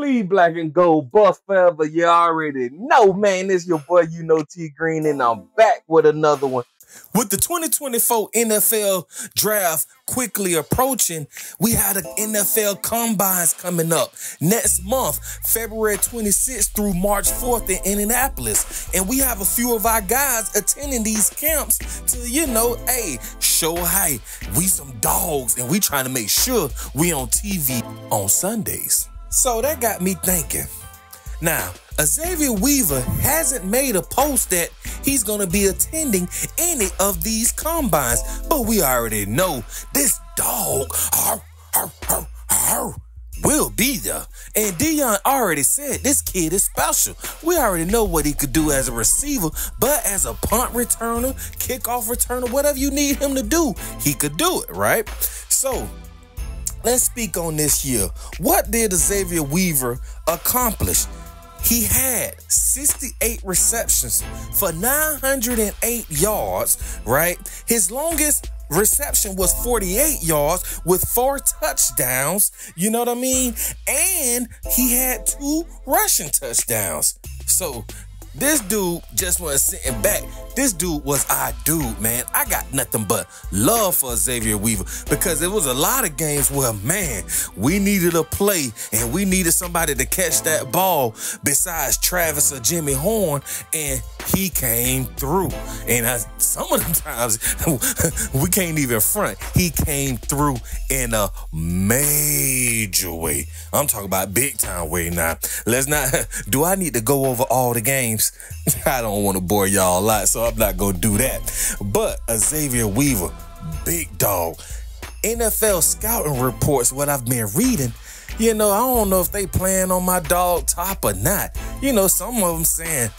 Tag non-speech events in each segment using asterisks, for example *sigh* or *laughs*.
Bleed black and gold, buff forever. You already know, man. It's your boy, you know, T Green, and I'm back with another one. With the 2024 NFL draft quickly approaching, we had the NFL combines coming up next month, February 26th through March 4th in Indianapolis. And we have a few of our guys attending these camps to, you know, hey, show hey, we some dogs and we trying to make sure we on TV on Sundays. So that got me thinking. Now, Xavier Weaver hasn't made a post that he's going to be attending any of these combines, but we already know this dog will be there. And Deion already said this kid is special. We already know what he could do as a receiver, but as a punt returner, kickoff returner, whatever you need him to do, he could do it, right? So, let's speak on this year. What did Xavier Weaver accomplish? He had 68 receptions for 908 yards, right? His longest reception was 48 yards with four touchdowns. You know what I mean? And he had two rushing touchdowns. So this dude just was sitting back. This dude was our dude, man. I got nothing but love for Xavier Weaver because it was a lot of games where, man, we needed a play and we needed somebody to catch that ball besides Travis or Jimmy Horn, and he came through. And I, some of the *laughs* times we can't even front. He came through in a major way. I'm talking about big time way now. Let's not. *laughs* Do I need to go over all the games? *laughs* I don't want to bore y'all a lot, so I'm not going to do that. But Xavier Weaver, big dog. NFL scouting reports, what I've been reading, you know, I don't know if they playing on my dog top or not. You know, some of them saying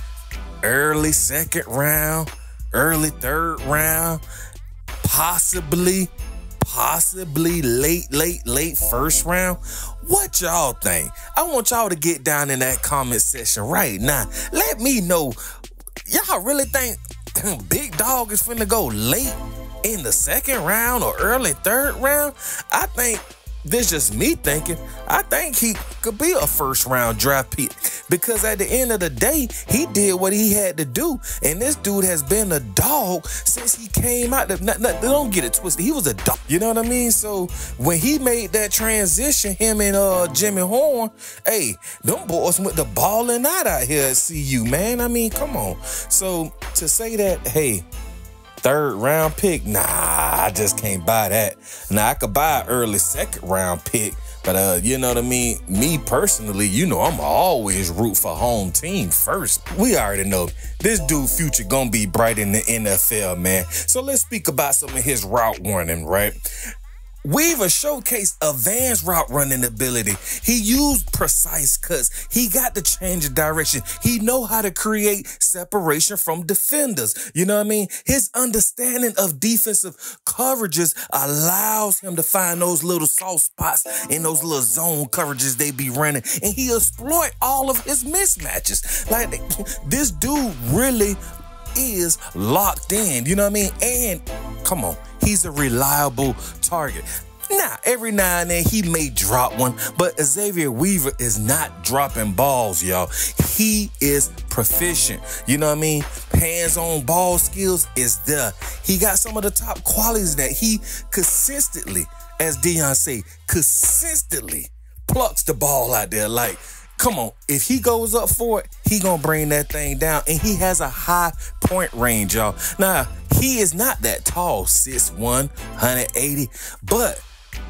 early second round, early third round, possibly, possibly late, late, late first round. What y'all think? I want y'all to get down in that comment section right now. Let me know. Y'all really think *clears throat* Big Dog is finna go late in the second round or early third round? I think this just me thinking. I think he could be a first round draft pick because at the end of the day, he did what he had to do. And this dude has been a dog since he came out. Not, not, don't get it twisted. He was a dog. You know what I mean? So when he made that transition, him and uh Jimmy Horn, hey, them boys went the balling out out here at CU, man. I mean, come on. So to say that, hey, third round pick, nah, I just can't buy that. Now I could buy early second round pick, but uh, you know what I mean? Me personally, you know, I'm always root for home team first. We already know this dude future gonna be bright in the NFL, man. So let's speak about some of his route running, right? Weaver showcased advanced route running ability. He used precise cuts. He got to change of direction. He know how to create separation from defenders. You know what I mean? His understanding of defensive coverages allows him to find those little soft spots in those little zone coverages they be running. And he exploit all of his mismatches. Like this dude really is locked in. You know what I mean? And come on, he's a reliable target. Now, every now and then he may drop one, but Xavier Weaver is not dropping balls, y'all. He is proficient. You know what I mean? Hands on ball skills is there. He got some of the top qualities that he consistently, as Deion say, consistently plucks the ball out there. Like, come on, if he goes up for it, he gonna bring that thing down. And he has a high point range, y'all. Now, he is not that tall, 6'1, 180, but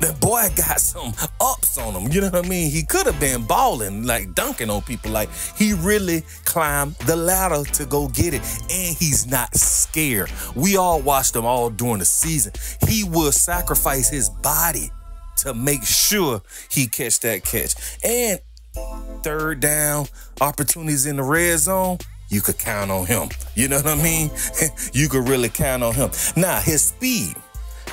the boy *laughs* got some ups on him. You know what I mean? He could have been balling, like dunking on people. Like he really climbed the ladder to go get it. And he's not scared. We all watched him all during the season. He will sacrifice his body to make sure he catch that catch. And third down opportunities in the red zone, you could count on him. You know what I mean? *laughs* you could really count on him. Now, his speed.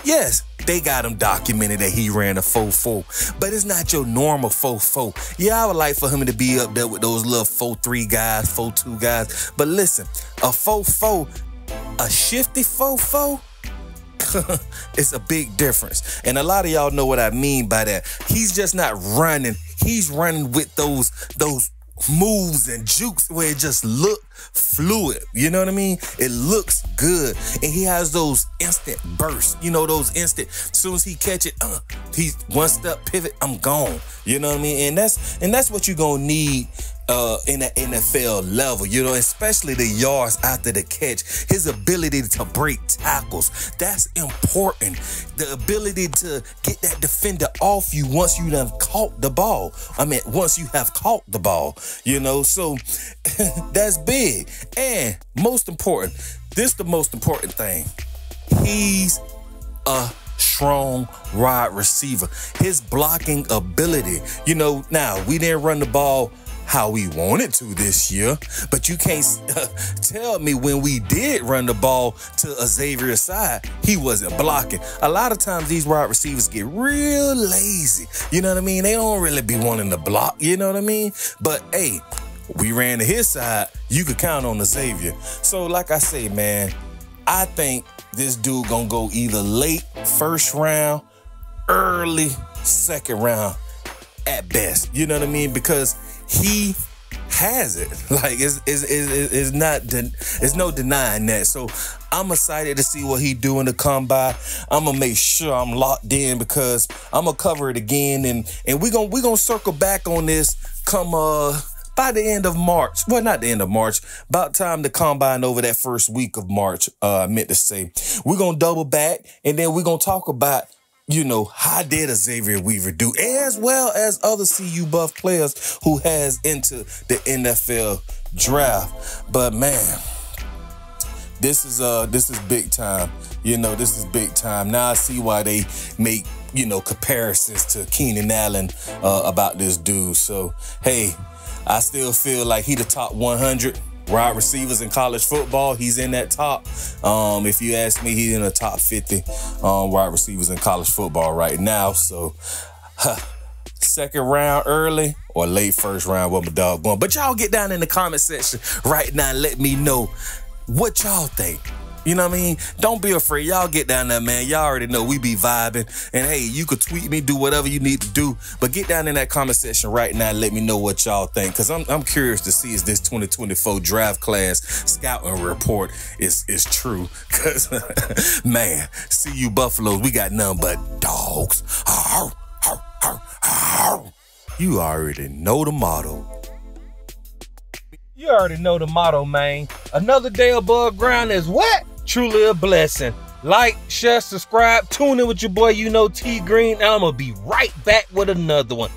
Yes, they got him documented that he ran a 4-4, but it's not your normal 4-4. Yeah, I would like for him to be up there with those little 4-3 guys, 4-2 guys. But listen, a 4-4, a shifty 4-4, *laughs* it's a big difference. And a lot of y'all know what I mean by that. He's just not running he's running with those those moves and jukes where it just look fluid. You know what I mean? It looks good. And he has those instant bursts. You know, those instant, as soon as he catch it, uh, he's one step pivot, I'm gone. You know what I mean? And that's and that's what you're gonna need uh, in the NFL level, you know, especially the yards after the catch, his ability to break tackles. That's important. The ability to get that defender off you once you have caught the ball. I mean, once you have caught the ball, you know, so *laughs* that's big. And most important, this the most important thing. He's a strong wide receiver. His blocking ability, you know, now we didn't run the ball how we wanted to this year. But you can't *laughs* tell me when we did run the ball to Xavier's side, he wasn't blocking. A lot of times these wide receivers get real lazy. You know what I mean? They don't really be wanting to block. You know what I mean? But hey, we ran to his side. You could count on the Xavier. So like I say, man, I think this dude gonna go either late first round, early second round at best. You know what I mean? Because he has it. *laughs* Like it's it's, it's, it's not it's no denying that. So I'm excited to see what he do in the combine. I'm gonna make sure I'm locked in because I'm gonna cover it again and and we gonna we gonna circle back on this come uh by the end of March. Well, not the end of March. About time to combine over that first week of March. Uh, I meant to say we're gonna double back and then we're gonna talk about you know, how did Xavier Weaver do, as well as other CU Buff players who has into the NFL draft. But man, this is uh this is big time. You know, this is big time. Now I see why they make you know comparisons to Keenan Allen uh, about this dude. So hey, I still feel like he the top 100 wide receivers in college football. He's in that top. Um, if you ask me, he's in the top 50 um, wide receivers in college football right now. So, huh, second round early or late first round, what my dog going. But y'all get down in the comment section right now and let me know what y'all think. You know what I mean? Don't be afraid. Y'all get down there, man. Y'all already know we be vibing. And hey, you could tweet me, do whatever you need to do. But get down in that comment section right now let me know what y'all think. Cause I'm I'm curious to see is this 2024 draft class scouting report is is true. *laughs* Cause *laughs* man, CU Buffaloes, we got none but dogs. You already know the motto. You already know the motto, man. Another day above ground is what? Truly a blessing. Like, share, subscribe, tune in with your boy, you know T Green, and I'm gonna be right back with another one.